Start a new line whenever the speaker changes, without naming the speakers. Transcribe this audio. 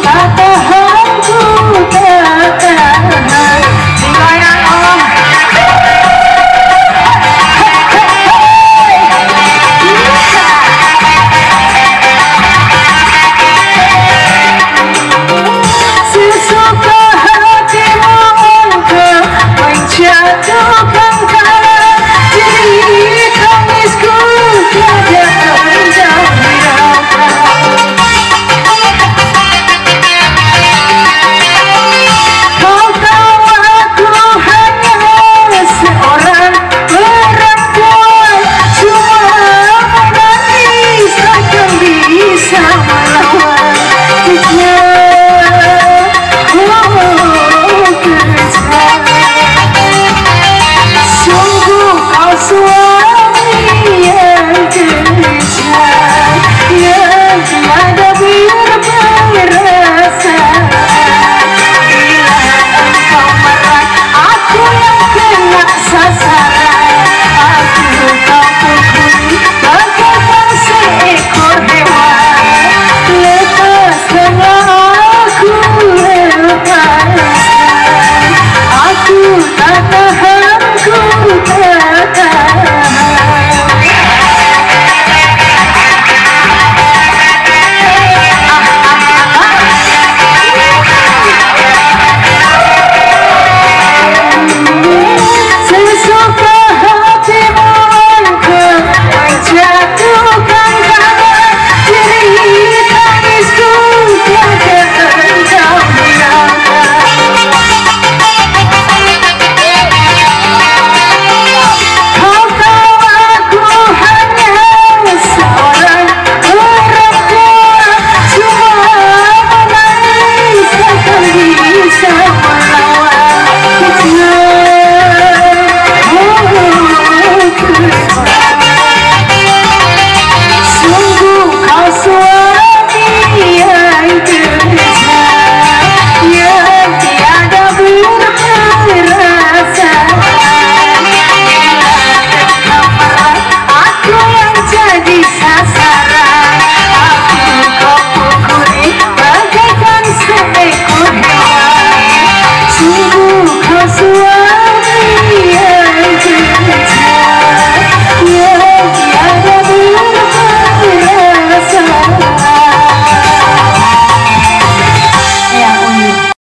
I Joshua!